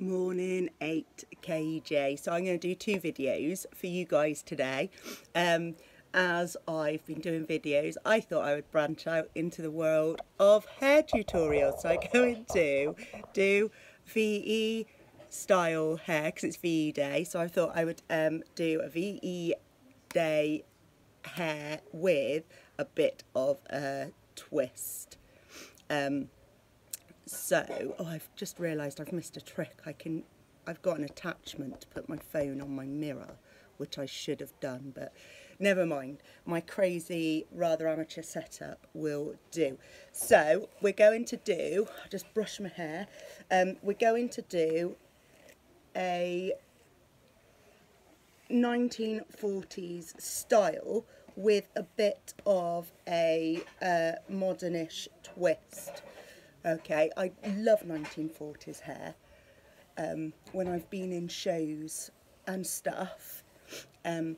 Morning 8KJ. So I'm going to do two videos for you guys today. Um, as I've been doing videos, I thought I would branch out into the world of hair tutorials. So I'm going to do VE style hair because it's VE day. So I thought I would um, do a VE day hair with a bit of a twist. Um, so, oh, I've just realised I've missed a trick. I can, I've got an attachment to put my phone on my mirror, which I should have done, but never mind. My crazy, rather amateur setup will do. So, we're going to do, I'll just brush my hair, um, we're going to do a 1940s style with a bit of a uh, modernish twist. Okay, I love 1940s hair. Um, when I've been in shows and stuff, um,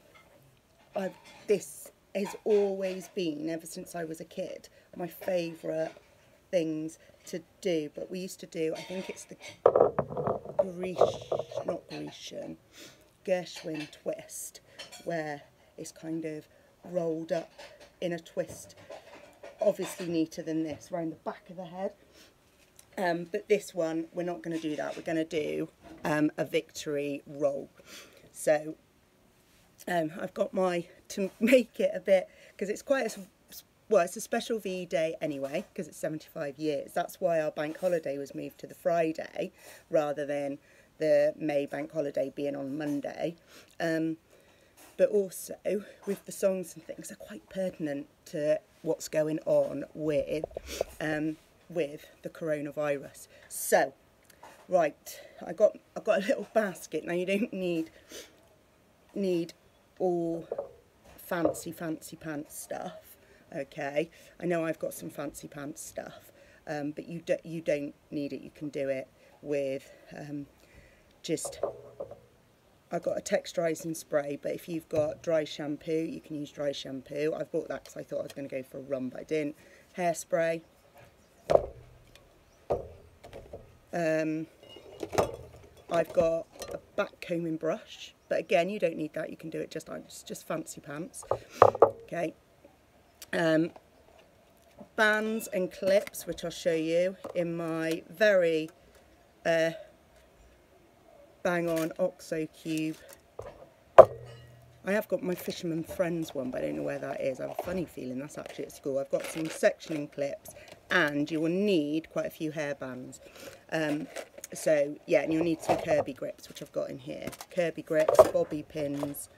I've, this has always been, ever since I was a kid, my favourite things to do. But we used to do, I think it's the Grecian, not Grecian, Gershwin twist, where it's kind of rolled up in a twist, obviously neater than this, around the back of the head. Um, but this one, we're not going to do that. We're going to do um, a victory roll. So um, I've got my, to make it a bit, because it's quite a, well, it's a special V day anyway, because it's 75 years. That's why our bank holiday was moved to the Friday, rather than the May bank holiday being on Monday. Um, but also, with the songs and things, are quite pertinent to what's going on with um, with the coronavirus. So, right, I got I got a little basket. Now you don't need need all fancy fancy pants stuff. Okay, I know I've got some fancy pants stuff, um, but you don't you don't need it. You can do it with um, just. I've got a texturising spray, but if you've got dry shampoo, you can use dry shampoo. I've bought that because I thought I was going to go for a run, but I didn't. Hairspray, um, I've got a back combing brush, but again, you don't need that. You can do it just on just, fancy pants. Okay. Um, bands and clips, which I'll show you in my very uh, bang on Oxo Cube. I have got my Fisherman Friends one, but I don't know where that is. I have a funny feeling that's actually at school. I've got some sectioning clips and you will need quite a few hair bands. Um, so yeah, and you'll need some Kirby grips, which I've got in here. Kirby grips, bobby pins,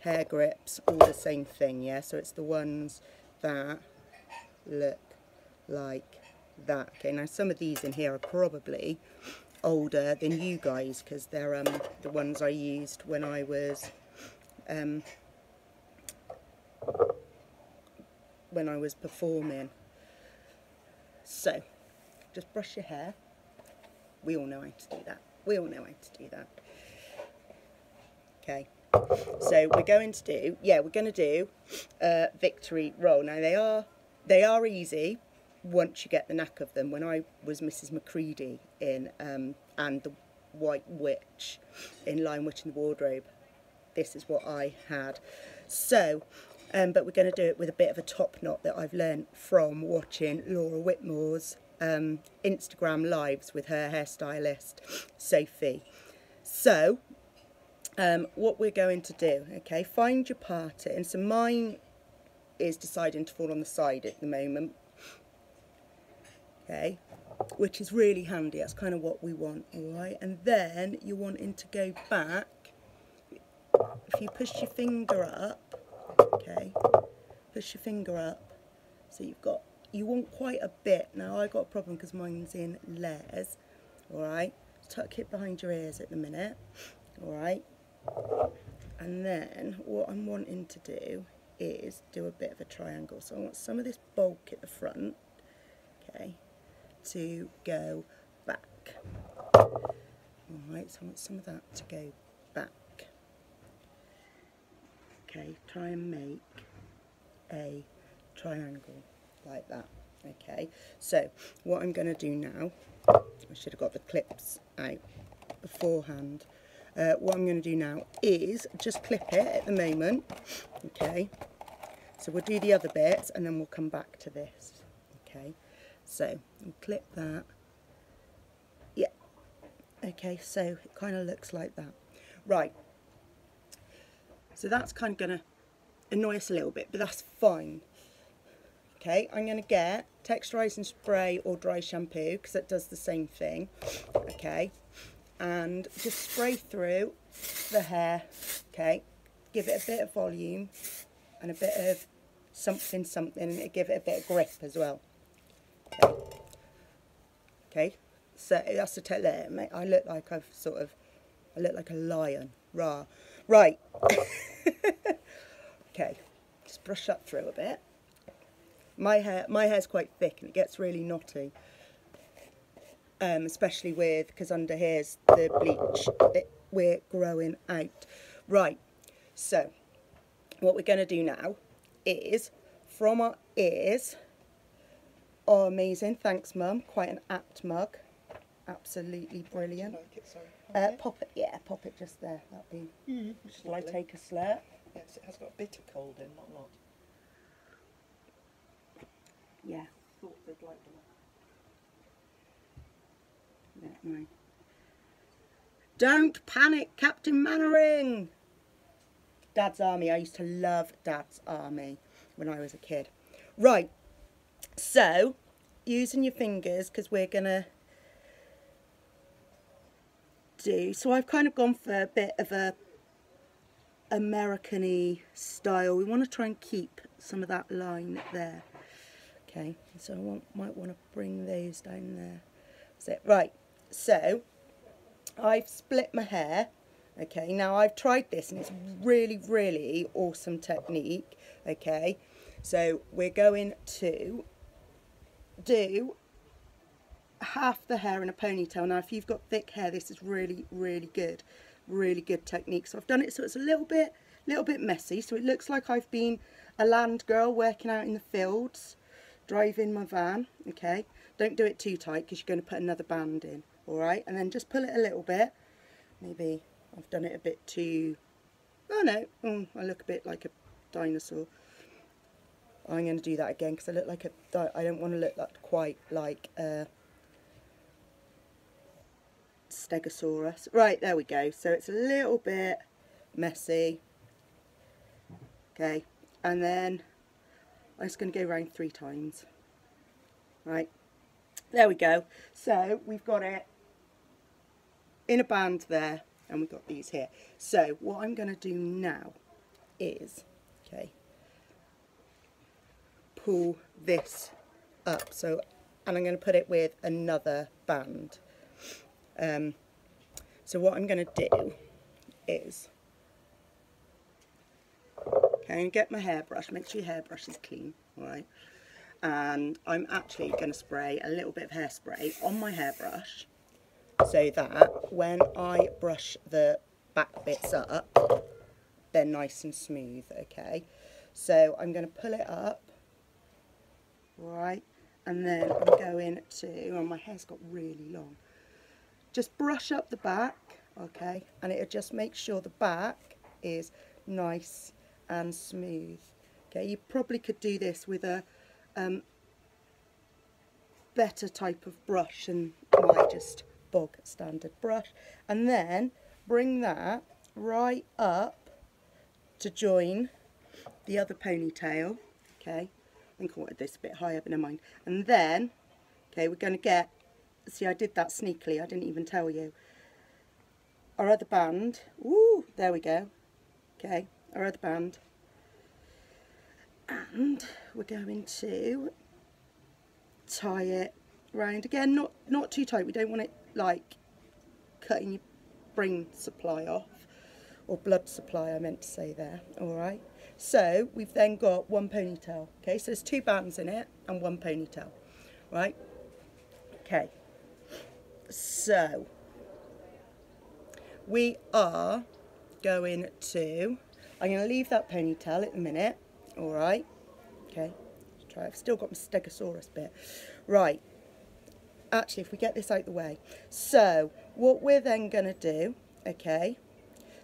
hair grips, all the same thing, yeah? So it's the ones that look like that. Okay, now some of these in here are probably older than you guys because they're um, the ones I used when I was um, when I was performing. So, just brush your hair. We all know how to do that. We all know how to do that. Okay. So we're going to do, yeah, we're going to do a victory roll. Now they are, they are easy once you get the knack of them. When I was Mrs. Macready in um, and the White Witch in Lion Witch in the Wardrobe, this is what I had. So um, but we're going to do it with a bit of a top knot that I've learned from watching Laura Whitmore's um, Instagram lives with her hairstylist Sophie. So um, what we're going to do, okay, find your parting. So mine is deciding to fall on the side at the moment, okay, which is really handy. That's kind of what we want, all right. And then you're wanting to go back. If you push your finger up, okay? Push your finger up. So you've got you want quite a bit. Now I got a problem because mine's in layers alright? Tuck it behind your ears at the minute alright? And then what I'm wanting to do is do a bit of a triangle. So I want some of this bulk at the front okay to go back. Alright so I want some of that to go back okay try and make a triangle like that okay so what I'm going to do now I should have got the clips out beforehand. Uh, what I'm going to do now is just clip it at the moment. Okay, so we'll do the other bits and then we'll come back to this. Okay, so we'll clip that. Yeah, okay, so it kind of looks like that. Right, so that's kind of going to annoy us a little bit, but that's fine. Okay, I'm going to get texturizing spray or dry shampoo because it does the same thing. Okay, and just spray through the hair. Okay, give it a bit of volume and a bit of something something and give it a bit of grip as well. Okay, okay. so that's the tell there. I look like I've sort of, I look like a lion. Rah. Right. okay, just brush that through a bit. My hair, my hair's quite thick and it gets really knotty. Um, especially with, because under here's the bleach, it, we're growing out. Right, so what we're going to do now is from our ears, oh amazing, thanks mum, quite an apt mug, absolutely brilliant. Like it. Uh, pop it, yeah, pop it just there, that'd be, Mm, shall I take a slurp? Yes, it has got a bit of cold in, not a lot. Yeah. Thought they'd like them. Yeah, right. Don't panic, Captain Mainwaring! Dad's Army. I used to love Dad's Army when I was a kid. Right, so using your fingers because we're going to do. So I've kind of gone for a bit of a American-y style. We want to try and keep some of that line there. Okay, so I want, might want to bring those down there. That's it. Right, so I've split my hair. Okay, now I've tried this and it's really, really awesome technique. Okay, so we're going to do half the hair in a ponytail. Now, if you've got thick hair, this is really, really good. Really good technique. So I've done it so it's a little bit, little bit messy. So it looks like I've been a land girl working out in the fields, driving my van. Okay, don't do it too tight because you're going to put another band in. All right, and then just pull it a little bit. Maybe I've done it a bit too. Oh no, mm, I look a bit like a dinosaur. I'm going to do that again because I look like a, I don't want to look like quite like a Stegosaurus. Right, there we go. So it's a little bit messy. Okay, and then I'm just going to go around three times. Right, there we go. So we've got it in a band there, and we've got these here. So what I'm going to do now is, okay, pull this up. So, and I'm going to put it with another band. Um, so what I'm going to do is, okay, get my hairbrush. Make sure your hairbrush is clean, right? And I'm actually going to spray a little bit of hairspray on my hairbrush so that when I brush the back bits up, they're nice and smooth, okay? So I'm going to pull it up, right? And then I'm going to, oh my hair's got really long. Just brush up the back, okay? And it'll just make sure the back is nice and smooth. Okay, you probably could do this with a um, better type of brush than my just bog standard brush. And then bring that right up to join the other ponytail. Okay, I think I wanted this a bit higher, but never mind. And then, okay, we're going to get, see I did that sneakily, I didn't even tell you. Our other band, ooh, there we go. Okay, our other band. And we're going to tie it round again, not not too tight. We don't want it like cutting your brain supply off or blood supply. I meant to say there. All right. So we've then got one ponytail. Okay, so there's two bands in it and one ponytail. Right. Okay. So we are going to. I'm going to leave that ponytail at the minute. All right. Okay. Let's try. I've still got my Stegosaurus bit. Right. actually, if we get this out the way. So, what we're then going to do, okay,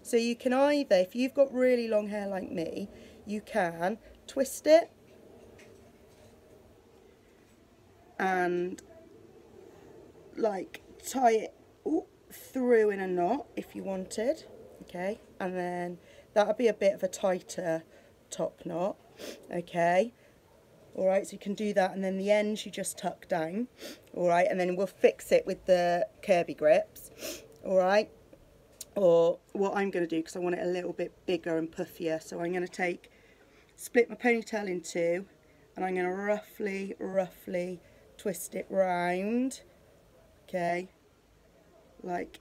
so you can either, if you've got really long hair like me, you can twist it and like tie it through in a knot if you wanted, okay, and then that would be a bit of a tighter top knot, okay. Alright, so you can do that and then the ends you just tuck down, alright, and then we'll fix it with the Kirby grips, alright or what I'm going to do because I want it a little bit bigger and puffier. So I'm going to take split my ponytail in two and I'm going to roughly roughly twist it round okay? Like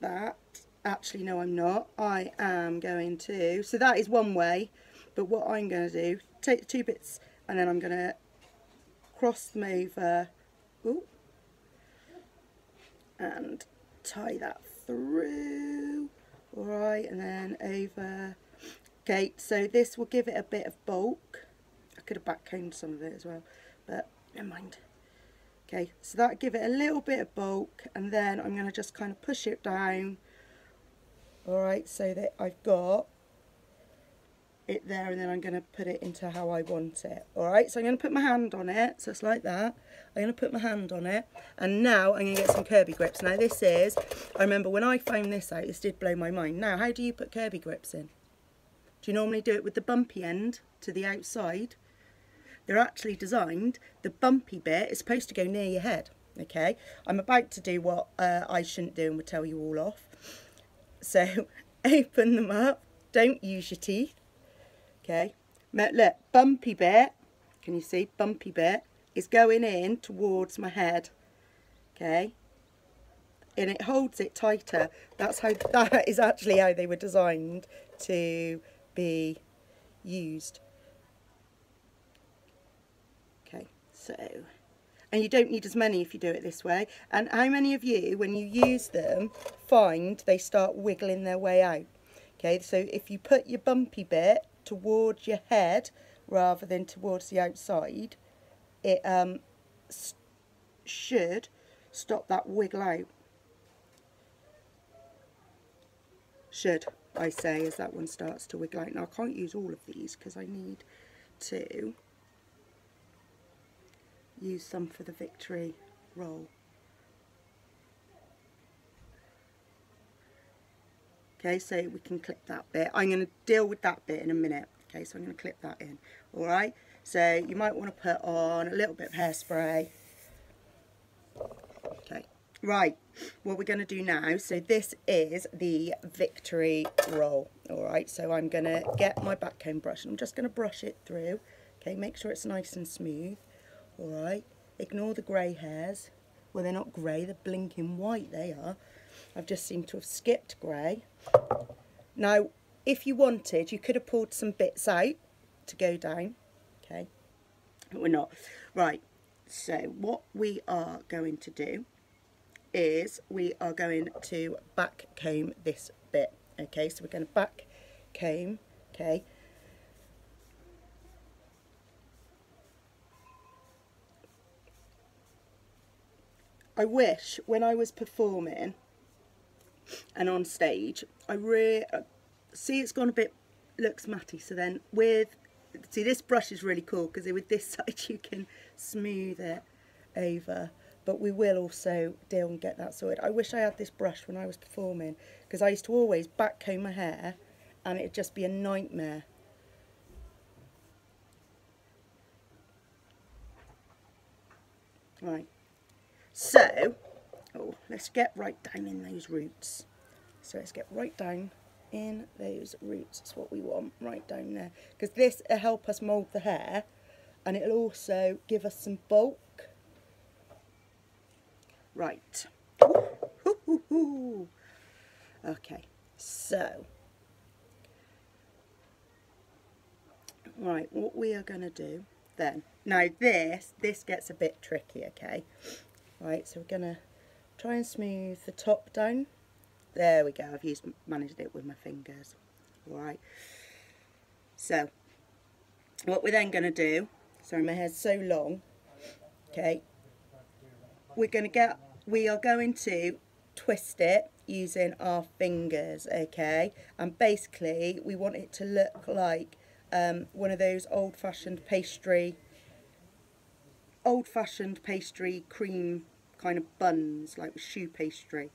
that. Actually no I'm not. I am going to so that is one way but what I'm going to do take the two bits and then I'm going to cross them over Ooh, and tie that through. All right and then over okay so this will give it a bit of bulk. I could have backcombed some of it as well but never mind okay so that give it a little bit of bulk and then I'm going to just kind of push it down all right so that I've got it there and then I'm going to put it into how I want it. Alright, so I'm going to put my hand on it, so it's like that. I'm going to put my hand on it and now I'm going to get some Kirby grips. Now this is, I remember when I found this out, this did blow my mind. Now how do you put Kirby grips in? Do you normally do it with the bumpy end to the outside? They're actually designed, the bumpy bit is supposed to go near your head. Okay, I'm about to do what uh, I shouldn't do and will tell you all off. So open them up, don't use your teeth okay? Look bumpy bit can you see? Bumpy bit is going in towards my head okay? And it holds it tighter. That's how that is actually how they were designed to be used okay so and you don't need as many if you do it this way and how many of you when you use them find they start wiggling their way out okay so if you put your bumpy bit towards your head rather than towards the outside, it um, should stop that wiggle out. Should, I say, as that one starts to wiggle out. Now, I can't use all of these because I need to use some for the victory roll. Okay, so we can clip that bit. I'm going to deal with that bit in a minute. Okay, so I'm going to clip that in. All right, so you might want to put on a little bit of hairspray. Okay, right, what we're going to do now, so this is the victory roll. All right, so I'm going to get my backcomb brush and I'm just going to brush it through. Okay, make sure it's nice and smooth. All right, ignore the grey hairs. Well, they're not grey, they're blinking white, they are. I've just seemed to have skipped grey. Now, if you wanted, you could have pulled some bits out to go down, okay, but we're not. Right, so what we are going to do is we are going to back comb this bit, okay, so we're going to back comb, okay, I wish when I was performing and on stage, I really uh, see it's gone a bit looks matty. So then with see this brush is really cool because with this side you can smooth it over. But we will also deal and get that sorted. I wish I had this brush when I was performing because I used to always back comb my hair and it'd just be a nightmare. Right. So, Oh, let's get right down in those roots. So let's get right down in those roots. That's what we want, right down there. Because this will help us mould the hair and it'll also give us some bulk. Right. Okay, so. Right, what we are going to do then. Now this, this gets a bit tricky, okay? Right, so we're going to try and smooth the top down. There we go, I've used managed it with my fingers. Alright. So, what we're then going to do, sorry my hair's so long, okay, we're going to get, we are going to twist it using our fingers, okay? And basically, we want it to look like um, one of those old-fashioned pastry, old-fashioned pastry cream kind of buns, like with choux pastry,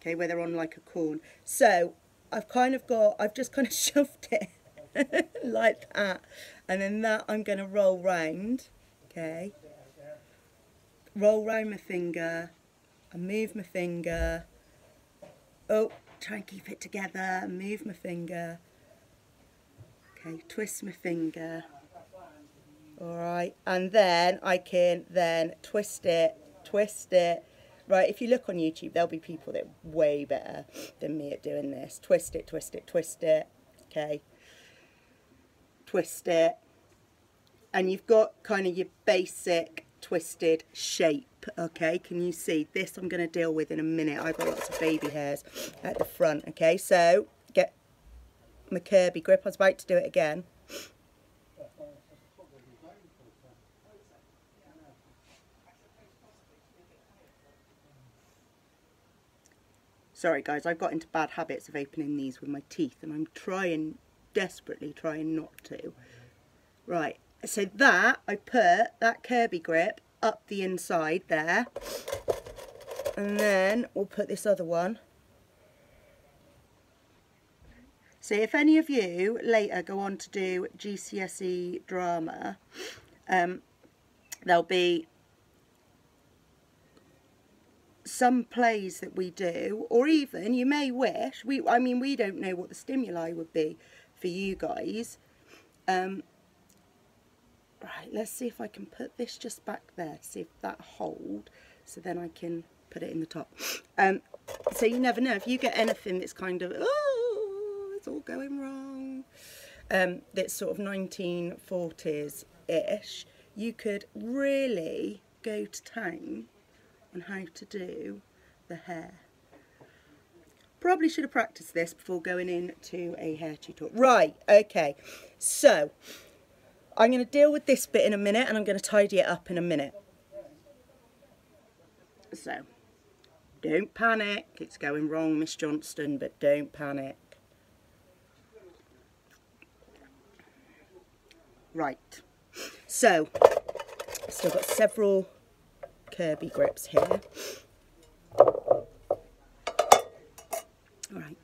okay, where they're on like a corn. So I've kind of got, I've just kind of shoved it like that, and then that I'm going to roll round, okay? Roll round my finger, and move my finger. Oh, try and keep it together, move my finger. Okay, twist my finger. Alright, and then I can then twist it, twist it. Right, if you look on YouTube, there'll be people that way better than me at doing this. Twist it, twist it, twist it. Okay. Twist it. And you've got kind of your basic twisted shape. Okay, can you see? This I'm going to deal with in a minute. I've got lots of baby hairs at the front. Okay, so get my Kirby grip. I was about to do it again. Sorry guys, I've got into bad habits of opening these with my teeth and I'm trying, desperately trying not to. Right, so that, I put that Kirby grip up the inside there. And then we'll put this other one. So if any of you later go on to do GCSE drama, um, there'll be some plays that we do, or even you may wish, we, I mean, we don't know what the stimuli would be for you guys. Um, right, let's see if I can put this just back there, see if that hold, so then I can put it in the top. Um, so you never know, if you get anything that's kind of, oh, it's all going wrong, um, that's sort of 1940s-ish, you could really go to town on how to do the hair. Probably should have practiced this before going into a hair tutorial. Right, okay. So, I'm going to deal with this bit in a minute and I'm going to tidy it up in a minute. So, don't panic. It's going wrong, Miss Johnstone, but don't panic. Right. So, still got several Kirby grips here. Right,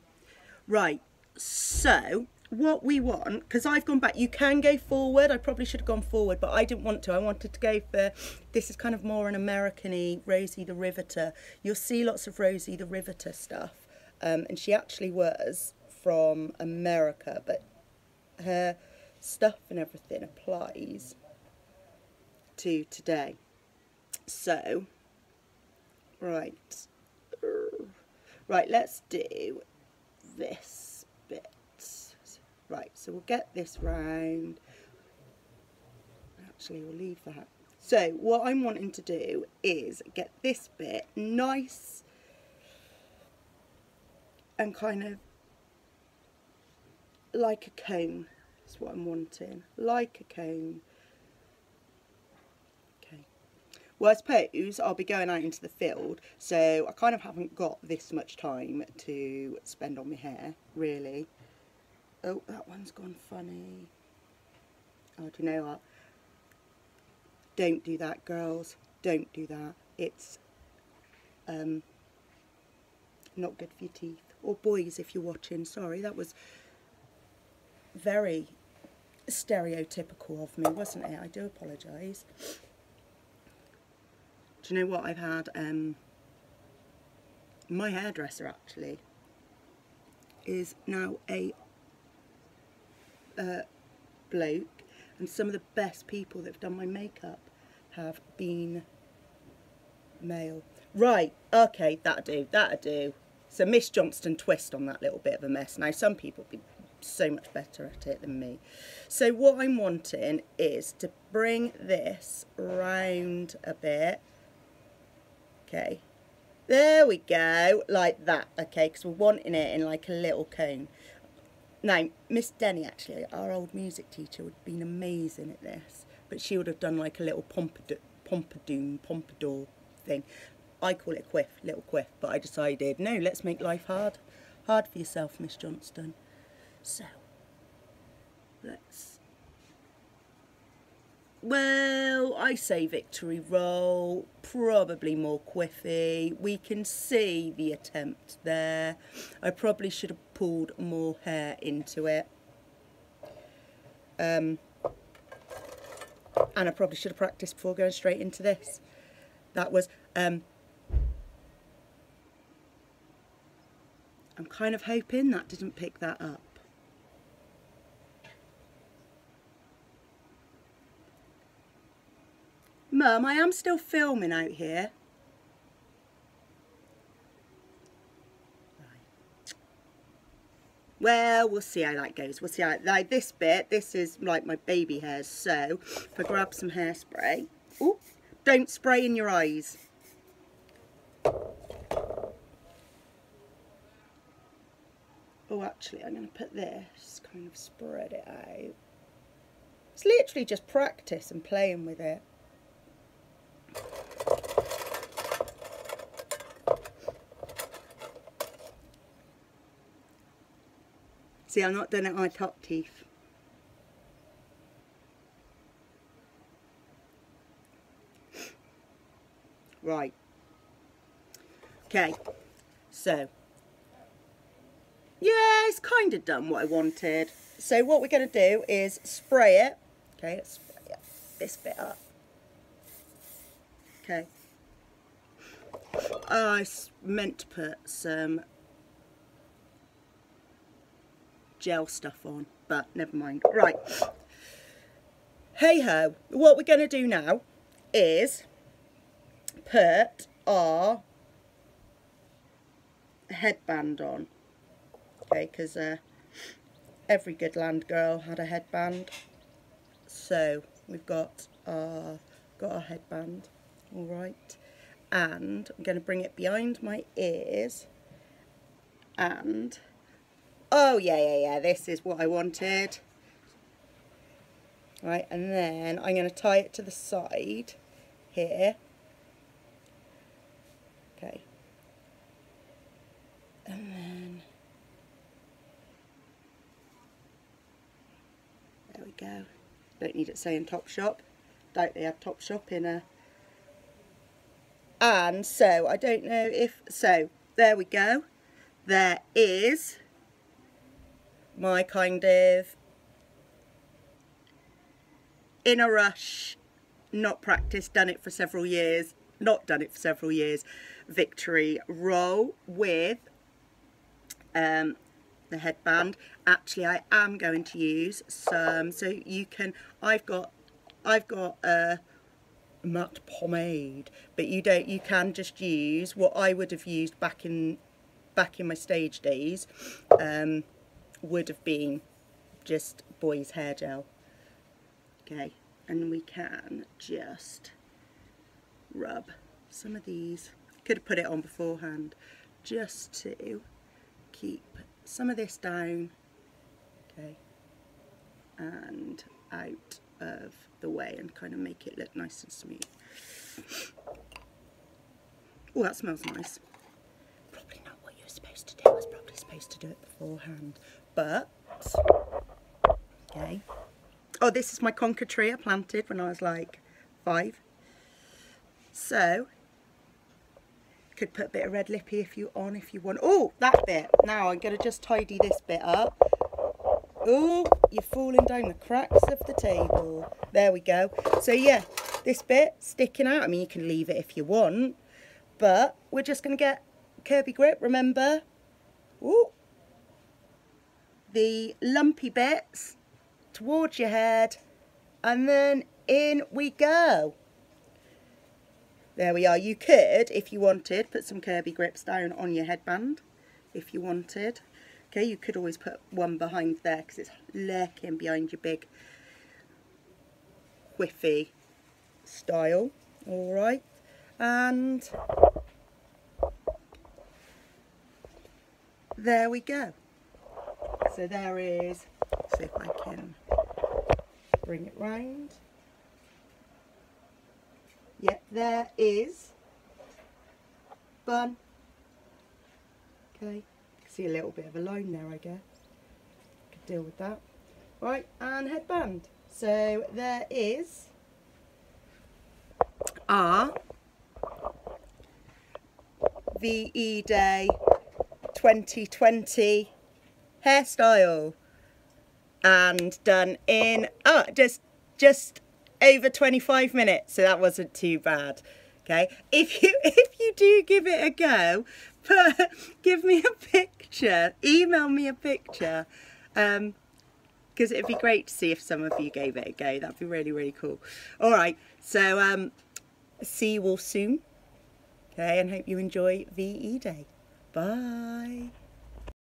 right. So what we want, because I've gone back, you can go forward. I probably should have gone forward, but I didn't want to. I wanted to go for, this is kind of more an American-y Rosie the Riveter. You'll see lots of Rosie the Riveter stuff. Um, and she actually was from America, but her stuff and everything applies to today. So, right, right, let's do this bit. Right, so we'll get this round. Actually, we'll leave that. So, what I'm wanting to do is get this bit nice and kind of like a cone. That's what I'm wanting. Like a cone. Well, I suppose I'll be going out into the field, so I kind of haven't got this much time to spend on my hair, really. Oh, that one's gone funny. Oh, do you know what? Don't do that, girls. Don't do that. It's um, not good for your teeth. Or boys, if you're watching. Sorry, that was very stereotypical of me, wasn't it? I do apologise. You know what I've had? Um, my hairdresser actually is now a uh, bloke and some of the best people that have done my makeup have been male. Right, okay, that'll do, that'll do. So Miss Johnstone twist on that little bit of a mess. Now some people be so much better at it than me. So what I'm wanting is to bring this round a bit okay there we go like that okay because we're wanting it in like a little cone now Miss Denny actually our old music teacher would have been amazing at this but she would have done like a little pompadour pompadour pompadour thing. I call it quiff, little quiff, but I decided, no, let's make life hard. Hard for yourself, Miss Johnstone. So, let's well, I say victory roll, probably more quiffy. We can see the attempt there. I probably should have pulled more hair into it. Um, and I probably should have practiced before going straight into this. That was, um, I'm kind of hoping that didn't pick that up. Mum, I am still filming out here. Well, we'll see how that goes. We'll see how, like this bit, this is like my baby hairs. So, if I grab some hairspray. Oh, don't spray in your eyes. Oh, actually, I'm going to put this, kind of spread it out. It's literally just practice and playing with it. See, I'm not done at my top teeth. Right. Okay, so, yeah, it's kind of done what I wanted. So what we're going to do is spray it. Okay, let's spray this bit up. Okay. I meant to put some gel stuff on, but never mind. Right. Hey ho, what we're going to do now is put our headband on. Okay, because uh, every good land girl had a headband. So we've got our, got our headband, all right. And I'm going to bring it behind my ears and oh yeah, yeah, yeah, this is what I wanted. Right, and then I'm going to tie it to the side here. Okay. And then, there we go. Don't need it saying Topshop. Doubt they have Topshop in a... And so, I don't know if... So, there we go. There is my kind of in a rush, not practiced, done it for several years, not done it for several years, victory roll with um, the headband. Actually, I am going to use some, so you can, I've got, I've got a matte pomade, but you don't, you can just use what I would have used back in, back in my stage days. Um, would have been just boys hair gel. Okay and we can just rub some of these. Could have put it on beforehand just to keep some of this down okay and out of the way and kind of make it look nice and smooth. Oh that smells nice. Probably not what you're supposed to do. I was probably supposed to do it beforehand but, okay. Oh, this is my conker tree I planted when I was like five. So, could put a bit of red lippy if you on if you want. Oh, that bit. Now I'm going to just tidy this bit up. Oh, you're falling down the cracks of the table. There we go. So yeah, this bit sticking out. I mean, you can leave it if you want. But we're just going to get Kirby grip, remember? Ooh, the lumpy bits towards your head and then in we go. There we are. You could, if you wanted, put some Kirby grips down on your headband if you wanted. Okay, you could always put one behind there because it's lurking behind your big whiffy style. All right. And there we go. So there is, see if I can bring it round. Yep, there is bun. Okay, see a little bit of a line there, I guess. Could deal with that. Right, and headband. So there is ah, our VE Day 2020 hairstyle. And done in oh just just over 25 minutes so that wasn't too bad okay? If you if you do give it a go put, give me a picture email me a picture um because it'd be great to see if some of you gave it a go that'd be really really cool. All right so um see you all soon okay and hope you enjoy ve day. Bye